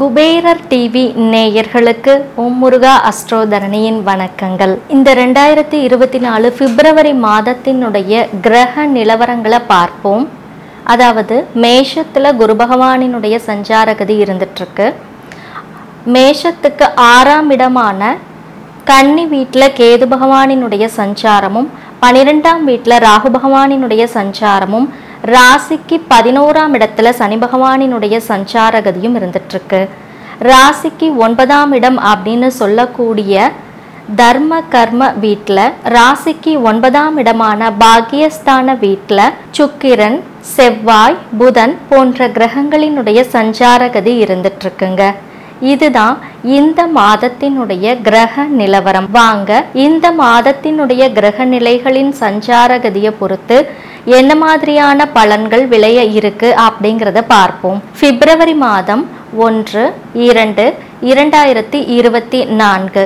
குபேரர் TV நேயர்களுக்கு ஓம் முருகா அஸ்ட்ரோதரணியின் வணக்கங்கள். இந்த ரெண்டாயிரத்தி இருபத்தி நாலு பிப்ரவரி மாதத்தினுடைய கிரக நிலவரங்களை பார்ப்போம். அதாவது மேஷத்தில் குரு பகவானினுடைய சஞ்சாரகதி இருந்துட்டுருக்கு. மேஷத்துக்கு ஆறாம் இடமான கன்னி வீட்டில் கேது பகவானினுடைய சஞ்சாரமும் பனிரெண்டாம் வீட்டில் ராகு பகவானினுடைய சஞ்சாரமும் ராசிக்கு பதினோராம் இடத்துல சனி பகவானினுடைய சஞ்சாரகதியும் இருந்துட்டு இருக்கு ராசிக்கு ஒன்பதாம் இடம் அப்படின்னு சொல்லக்கூடிய தர்ம கர்ம வீட்டில் ராசிக்கு ஒன்பதாம் இடமான பாக்கியஸ்தான வீட்டில் சுக்கிரன் செவ்வாய் புதன் போன்ற கிரகங்களினுடைய சஞ்சாரகதி இருந்துட்டு இருக்குங்க இதுதான் இந்த மாதத்தினுடைய கிரக நிலவரம். வாங்க இந்த மாதத்தினுடைய கிரக நிலைகளின் சஞ்சாரகதியை பொறுத்து என்ன மாதிரியான பலன்கள் விளைய இருக்கு அப்படிங்கிறத பார்ப்போம். பிப்ரவரி மாதம் ஒன்று இரண்டு இரண்டாயிரத்தி இருபத்தி நான்கு.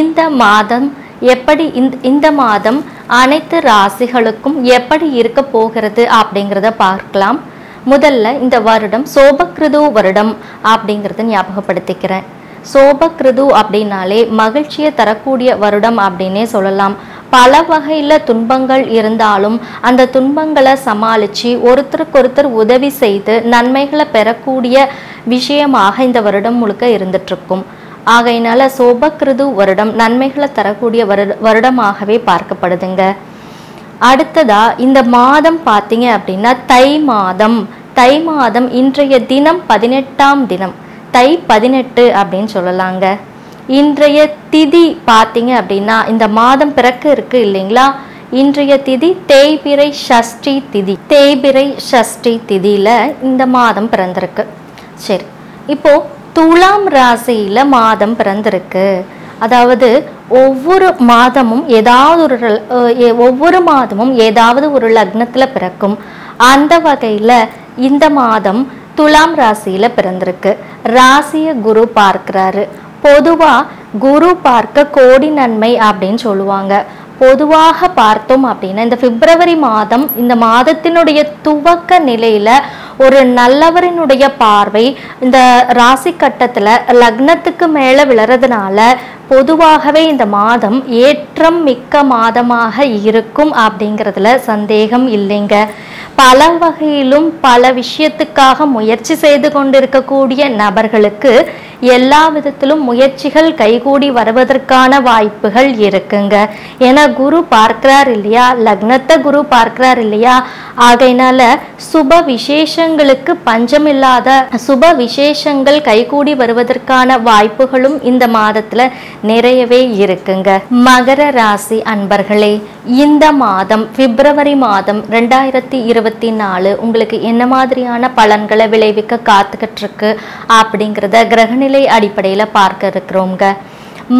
இந்த மாதம் எப்படி இந்த மாதம் அனைத்து ராசிகளுக்கும் எப்படி இருக்க போகிறது அப்படிங்கிறத பார்க்கலாம். முதல்ல இந்த வருடம் சோபக்ருது வருடம் அப்படிங்கிறத ஞாபகப்படுத்திக்கிறேன். சோபக்ருது அப்படின்னாலே மகிழ்ச்சியை தரக்கூடிய வருடம் அப்படின்னே சொல்லலாம். பல வகையில் துன்பங்கள் இருந்தாலும் அந்த துன்பங்களை சமாளித்து ஒருத்தருக்கொருத்தர் உதவி செய்து நன்மைகளை பெறக்கூடிய விஷயமாக இந்த வருடம் முழுக்க இருந்துட்டுருக்கும். ஆகையினால சோபக்கிருது வருடம் நன்மைகளை தரக்கூடிய வருட வருடமாகவே பார்க்கப்படுதுங்க. அடுத்ததா இந்த மாதம் பார்த்தீங்க அப்படின்னா தை மாதம். தை மாதம் இன்றைய தினம் பதினெட்டாம் தினம். தை பதினெட்டு அப்படின்னு சொல்லலாங்க. இன்றைய திதி பார்த்தீங்க அப்படின்னா இந்த மாதம் பிறக்கு இருக்கு இல்லைங்களா? இன்றைய திதி தேய்பிரை ஷஷ்டி திதி. தேய்பிரை ஷஷ்டி திதியில இந்த மாதம் பிறந்திருக்கு. சரி இப்போ துலாம் ராசியில மாதம் பிறந்திருக்கு. அதாவது ஒவ்வொரு மாதமும் ஏதாவது ஒரு எ- ஒவ்வொரு மாதமும் ஏதாவது ஒரு லக்னத்துல பிறக்கும். அந்த வகையில இந்த மாதம் துலாம் ராசியில பிறந்திருக்கு. ராசிய குரு பார்க்கிறாரு. பொதுவா குரு பார்க்க கோடி நன்மை அப்படின்னு சொல்லுவாங்க. பொதுவாக பார்த்தோம் அப்படின்னா இந்த பிப்ரவரி மாதம் இந்த மாதத்தினுடைய துவக்க நிலையில ஒரு நல்லவரினுடைய பார்வை இந்த ராசி கட்டத்துல லக்னத்துக்கு மேல விழறதுனால பொதுவாகவே இந்த மாதம் ஏற்றம் மிக்க மாதமாக இருக்கும் அப்படிங்கிறதுல சந்தேகம் இல்லைங்க. பல வகையிலும் பல விஷயத்துக்காக முயற்சி செய்து கொண்டிருக்கக்கூடிய நபர்களுக்கு எல்லா விதத்திலும் முயற்சிகள் கைகூடி வருவதற்கான வாய்ப்புகள் இருக்குங்க. ஏன்னா குரு பார்க்கிறார் இல்லையா? லக்னத்தை குரு பார்க்கிறார் இல்லையா? ஆகையினால சுப விசேஷங்களுக்கு பஞ்சமில்லாத சுப விசேஷங்கள் கைகூடி வருவதற்கான வாய்ப்புகளும் இந்த மாதத்துல நிறையவே இருக்குங்க. மகர ராசி அன்பர்களே இந்த மாதம் பிப்ரவரி மாதம் ரெண்டாயிரத்தி இருபத்தி நாலு உங்களுக்கு என்ன மாதிரியான பலன்களை விளைவிக்க காத்துக்கிட்டு இருக்கு அப்படிங்கிறத கிரகநிலை அடிப்படையில் பார்க்க இருக்கிறோங்க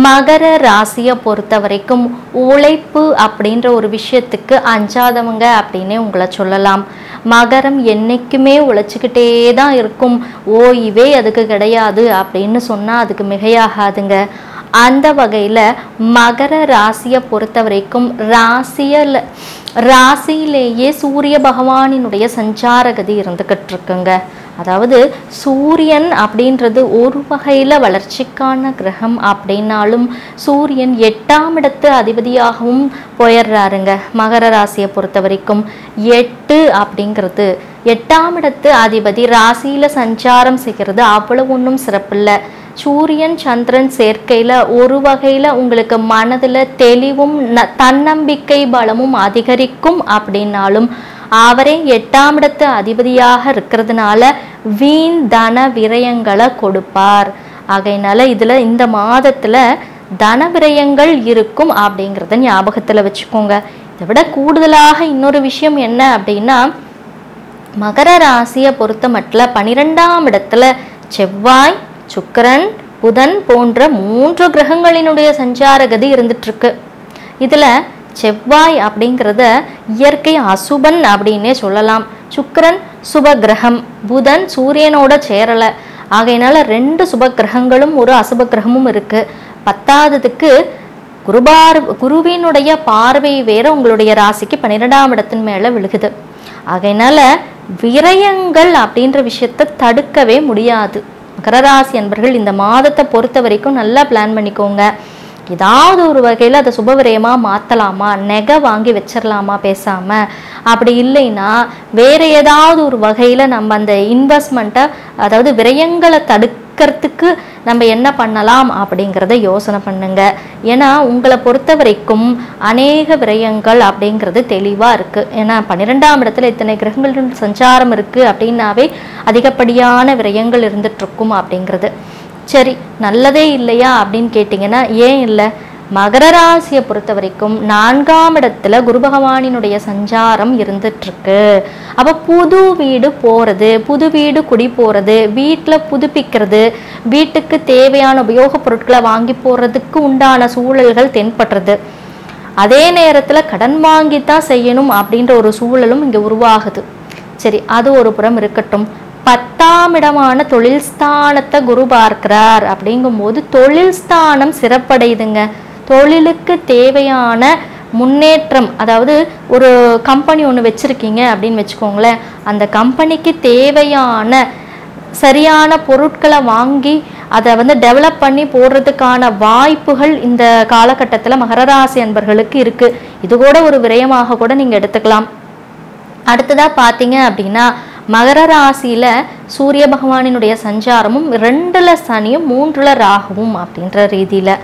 மகர ராசியை பொறுத்த வரைக்கும் உழைப்பு அப்படின்ற ஒரு விஷயத்துக்கு அஞ்சாதவங்க அப்படின்னே உங்களை சொல்லலாம். மகரம் என்றைக்குமே உழைச்சிக்கிட்டே தான் இருக்கும். ஓய்வே அதுக்கு கிடையாது அப்படின்னு சொன்னால் அதுக்கு மிகையாகாதுங்க. அந்த வகையில் மகர ராசியை பொறுத்த வரைக்கும் ராசியில் ராசியிலேயே சூரிய பகவானினுடைய சஞ்சாரகதி இருந்துக்கிட்டு இருக்குங்க. அதாவது சூரியன் அப்படின்றது ஒரு வகையில் வளர்ச்சிக்கான கிரகம் அப்படின்னாலும் சூரியன் எட்டாம் இடத்து அதிபதியாகவும் போயிடுறாருங்க. மகர ராசியை பொறுத்த வரைக்கும் எட்டு அப்படிங்கிறது. எட்டாம் இடத்து அதிபதி ராசியில் சஞ்சாரம் செய்கிறது அவ்வளவு ஒன்றும் சிறப்பில்லை. சூரியன் சந்திரன் சேர்க்கையில் ஒரு வகையில் உங்களுக்கு மனதில் தெளிவும் ந- தன்னம்பிக்கை பலமும் அதிகரிக்கும் அப்படின்னாலும் அவரே எட்டாம் இடத்து அதிபதியாக இருக்கிறதுனால வீண் தன விரயங்களை கொடுப்பார். ஆகையினால இதில் இந்த மாதத்தில் தன விரயங்கள் இருக்கும் அப்படிங்கிறத ஞாபகத்தில் வச்சுக்கோங்க. இதை விட கூடுதலாக இன்னொரு விஷயம் என்ன அப்படின்னா மகர ராசியை பொறுத்த மட்டும் பனிரெண்டாம் இடத்துல செவ்வாய் சுக்கரன் புதன் போன்ற மூன்று கிரகங்களினுடைய சஞ்சார கதி இருந்துட்டுருக்கு இதில் செவ்வாய் அப்படிங்கிறத இயற்கை அசுபன் அப்படின்னே சொல்லலாம். சுக்கிரன் சுப கிரகம் புதன் சூரியனோட சேரலை. ஆகையினால ரெண்டு சுப கிரகங்களும் ஒரு அசுப கிரகமும் இருக்கு பத்தாததுக்கு குருபார் குருவினுடைய பார்வை வேற உங்களுடைய ராசிக்கு பன்னிரெண்டாம் இடத்தின் மேல விழுகுது. ஆகையினால விரயங்கள் அப்படின்ற விஷயத்தை தடுக்கவே முடியாது. மகரராசி அன்பர்கள் இந்த மாதத்தை பொறுத்த வரைக்கும் நல்லா பிளான் பண்ணிக்கோங்க. ஏதாவது ஒரு வகையில் அதை சுபவிரயமாக மாற்றலாமா நெகை வாங்கி வச்சிடலாமா பேசாமல் அப்படி இல்லைன்னா வேறு ஏதாவது ஒரு வகையில் நம்ம அந்த இன்வெஸ்ட்மெண்ட்டை அதாவது விரயங்களை தடுக்கிறதுக்கு நம்ம என்ன பண்ணலாம் அப்படிங்கிறத யோசனை பண்ணுங்க. ஏன்னா உங்களை பொறுத்த வரைக்கும் அநேக விரயங்கள் அப்படிங்கிறது தெளிவாக இருக்குது ஏன்னா பன்னிரெண்டாம் இடத்துல இத்தனை கிரகங்களின் சஞ்சாரம் இருக்குது அப்படின்னாவே அதிகப்படியான விரயங்கள் இருந்துகிட்ருக்கும் அப்படிங்கிறது. சரி நல்லதே இல்லையா அப்படின்னு கேட்டிங்கன்னா ஏன் இல்லை? மகர ராசியை பொறுத்த வரைக்கும் நான்காம் இடத்துல குரு பகவானினுடைய சஞ்சாரம் இருந்துட்டு இருக்கு அப்ப புது வீடு போறது புது வீடு குடி போறது வீட்டில் புதுப்பிக்கிறது வீட்டுக்கு தேவையான உபயோகப் பொருட்களை வாங்கி போறதுக்கு உண்டான சூழல்கள் தென்படுறது. அதே நேரத்துல கடன் வாங்கித்தான் செய்யணும் அப்படின்ற ஒரு சூழலும் இங்க உருவாகுது. சரி அது ஒரு புறம் இருக்கட்டும். பத்தாம் இடமான தொழில் ஸ்தானத்தை குரு பார்க்கிறார் அப்படிங்கும்போது தொழில் ஸ்தானம் சிறப்படையுதுங்க. தொழிலுக்கு தேவையான முன்னேற்றம் அதாவது ஒரு கம்பெனி ஒன்று வச்சுருக்கீங்க அப்படின்னு வச்சுக்கோங்களேன். அந்த கம்பெனிக்கு தேவையான சரியான பொருட்களை வாங்கி அதை வந்து டெவலப் பண்ணி போடுறதுக்கான வாய்ப்புகள் இந்த காலகட்டத்தில் மகரராசி அன்பர்களுக்கு இருக்குது இது கூட ஒரு விரயமாக கூட நீங்கள் எடுத்துக்கலாம். அடுத்ததாக பார்த்தீங்க அப்படின்னா மகர ராசியில் சூரிய பகவானினுடைய சஞ்சாரமும் ரெண்டில் சனியும் மூன்றில் ராகுவும் அப்படின்ற ரீதியில்.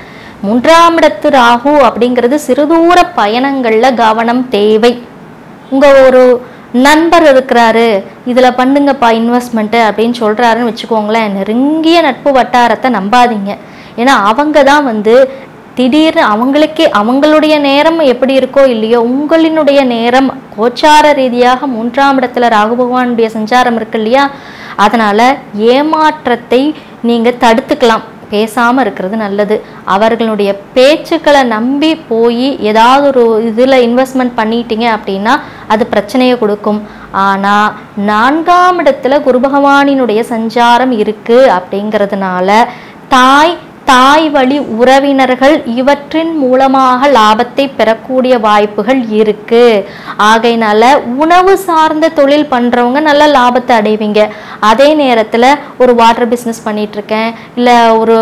மூன்றாம் இடத்து ராகு அப்படிங்கிறது சிறுதூர பயணங்களில் கவனம் தேவை. உங்கள் ஒரு நண்பர் இருக்கிறாரு இதில் பண்ணுங்கப்பா இன்வெஸ்ட்மெண்ட் அப்படின்னு சொல்கிறாருன்னு வச்சுக்கோங்களேன் நெருங்கிய நட்பு வட்டாரத்தை நம்பாதீங்க. ஏன்னா அவங்க தான் வந்து திடீர்னு அவங்களுக்கே அவங்களுடைய நேரம் எப்படி இருக்கோ இல்லையோ உங்களினுடைய நேரம் கோச்சார ரீதியாக மூன்றாம் இடத்துல ராகு பகவானுடைய சஞ்சாரம் இருக்கு இல்லையா? அதனால் ஏமாற்றத்தை நீங்கள் தடுத்துக்கலாம். பேசாமல் இருக்கிறது நல்லது. அவர்களுடைய பேச்சுக்களை நம்பி போய் ஏதாவது ஒரு இதில் இன்வெஸ்ட்மெண்ட் பண்ணிட்டீங்க அப்படின்னா அது பிரச்சனையை கொடுக்கும். ஆனால் நான்காம் இடத்துல குரு பகவானினுடைய சஞ்சாரம் இருக்குது அப்படிங்கிறதுனால தாய் தாய் வழி உறவினர்கள் இவற்றின் மூலமாக லாபத்தை பெறக்கூடிய வாய்ப்புகள் இருக்கு. ஆகையினால உணவு சார்ந்த தொழில் பண்றவங்க நல்ல லாபத்தை அடைவீங்க. அதே நேரத்துல ஒரு வாட்டர் பிஸ்னஸ் பண்ணிட்டு இருக்கேன் இல்ல ஒரு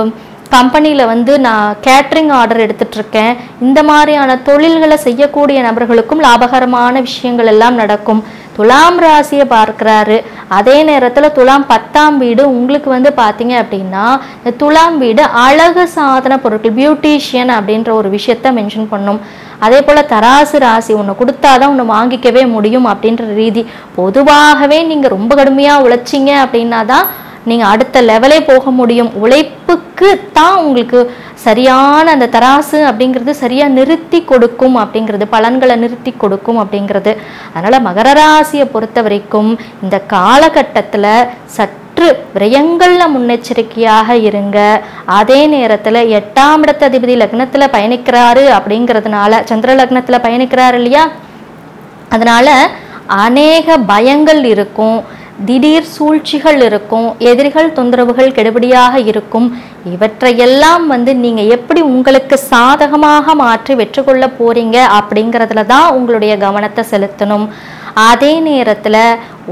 கம்பெனியில் வந்து நான் கேட்ரிங் ஆர்டர் எடுத்துட்ருக்கேன் இந்த மாதிரியான தொழில்களை செய்யக்கூடிய நபர்களுக்கும் லாபகரமான விஷயங்கள் எல்லாம் நடக்கும். துலாம் ராசியை பார்க்குறாரு. அதே நேரத்தில் துலாம் பத்தாம் வீடு உங்களுக்கு வந்து பார்த்தீங்க அப்படின்னா இந்த துலாம் வீடு அழகு சாதன பொருட்கள் பியூட்டிஷியன் அப்படின்ற ஒரு விஷயத்த மென்ஷன் பண்ணும். அதே போல் தராசு ராசி ஒன்று கொடுத்தாதான் ஒன்று வாங்கிக்கவே முடியும் அப்படின்ற ரீதி. பொதுவாகவே நீங்கள் ரொம்ப கடுமையாக உழைச்சிங்க அப்படின்னா தான் நீங்கள் அடுத்த லெவலே போக முடியும். உழைப்புக்கு தான் உங்களுக்கு சரியான அந்த தராசு அப்படிங்கிறது சரியாக நிறுத்தி கொடுக்கும் அப்படிங்கிறது பலன்களை நிறுத்தி கொடுக்கும் அப்படிங்கிறது. அதனால் மகர ராசியை பொறுத்த வரைக்கும் இந்த காலகட்டத்தில் சற்று விரயங்களில் முன்னெச்சரிக்கையாக இருங்க. அதே நேரத்தில் எட்டாம் இடத்த அதிபதி லக்னத்தில் பயணிக்கிறாரு அப்படிங்கிறதுனால சந்திர லக்னத்தில் பயணிக்கிறாரு இல்லையா? அதனால் அநேக பயங்கள் இருக்கும். திடீர் சூழ்ச்சிகள் இருக்கும் எதிரிகள் தொந்தரவுகள் கெடுபடியாக இருக்கும். இவற்றையெல்லாம் வந்து நீங்கள் எப்படி உங்களுக்கு சாதகமாக மாற்றி வெற்றி கொள்ள போகிறீங்க அப்படிங்கிறதுல தான் உங்களுடைய கவனத்தை செலுத்தணும். அதே நேரத்தில்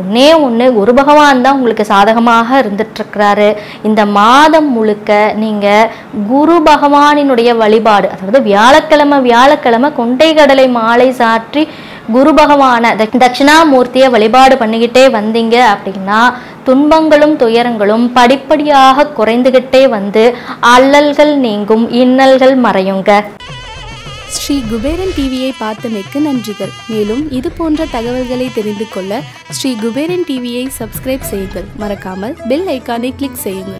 ஒன்னே ஒன்று ஒரு பகவான் தான் உங்களுக்கு சாதகமாக இருந்துட்டுருக்கிறாரு. இந்த மாதம் முழுக்க நீங்கள் குரு பகவானினுடைய வழிபாடு அதாவது வியாழக்கிழமை வியாழக்கிழமை கொண்டை கடலை மாலை சாற்றி குரு பகவான தட்சிணாமூர்த்தியை வழிபாடு பண்ணிக்கிட்டே வந்தீங்க அப்படின்னா துன்பங்களும் துயரங்களும் படிப்படியாக குறைந்துகிட்டே வந்து அல்லல்கள் நீங்கும் இன்னல்கள் மறையுங்க. ஸ்ரீ குபேரன் டிவியை பார்த்தமைக்கு நன்றிகள். மேலும் இது போன்ற தகவல்களை தெரிந்து கொள்ள ஸ்ரீ குபேரன் டிவியை சப்ஸ்கிரைப் செய்யுங்கள். மறக்காமல் பெல் ஐக்கானை கிளிக் செய்யுங்கள்.